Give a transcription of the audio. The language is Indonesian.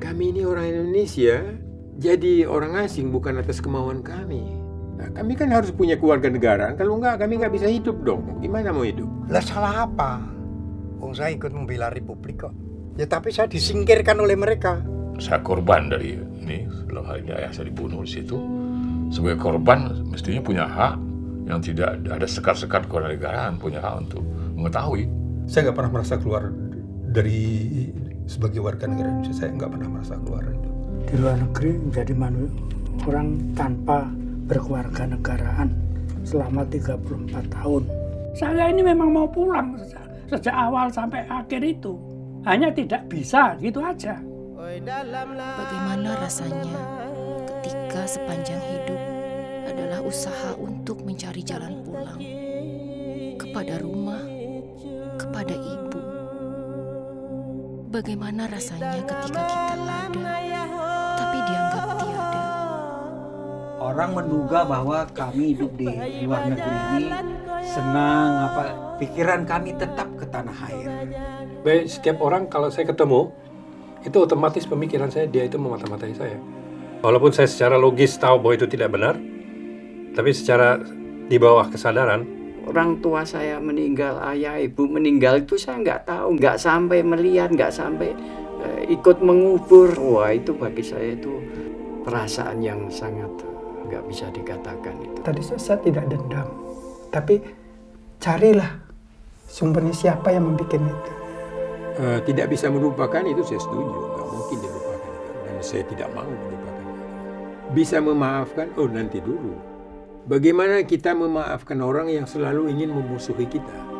Kami ini orang Indonesia, jadi orang asing bukan atas kemauan kami. Nah, kami kan harus punya keluarga negara. Kalau enggak, kami nggak bisa hidup dong. Gimana mau hidup? Lah salah apa? Wong saya ikut membela Republik kok. Ya tapi saya disingkirkan oleh mereka. Saya korban dari ini, dalam hal ini ayah saya dibunuh di situ. Sebagai korban mestinya punya hak yang tidak ada sekat-sekat kewarganegaraan, punya hak untuk mengetahui. Saya nggak pernah merasa keluar dari sebagai warga negara Indonesia. Saya nggak pernah merasa keluar itu. Di luar negeri menjadi orang tanpa berkeluarga negaraan selama 34 tahun. Saya ini memang mau pulang sejak, sejak awal sampai akhir itu. Hanya tidak bisa, gitu aja. Bagaimana rasanya ketika sepanjang hidup adalah usaha untuk mencari jalan pulang kepada rumah, Bagaimana rasanya ketika kita ada, tapi dianggap tiada. Orang menduga bahwa kami hidup di luar negeri ini senang apa pikiran kami tetap ke tanah air. Baik, setiap orang kalau saya ketemu, itu otomatis pemikiran saya dia itu memata-matai saya. Walaupun saya secara logis tahu bahwa itu tidak benar, tapi secara di bawah kesadaran, orang tua saya meninggal, ayah ibu meninggal itu saya nggak tahu, nggak sampai melihat, nggak sampai eh, ikut mengubur. Wah itu bagi saya itu perasaan yang sangat nggak bisa dikatakan itu. Tadi saya, saya tidak dendam, tapi carilah sumbernya siapa yang membuat itu. Eh, tidak bisa melupakan itu saya setuju, nggak mungkin dilupakan dan saya tidak mau melupakan itu. Bisa memaafkan, oh nanti dulu. Bagaimana kita memaafkan orang yang selalu ingin memusuhi kita?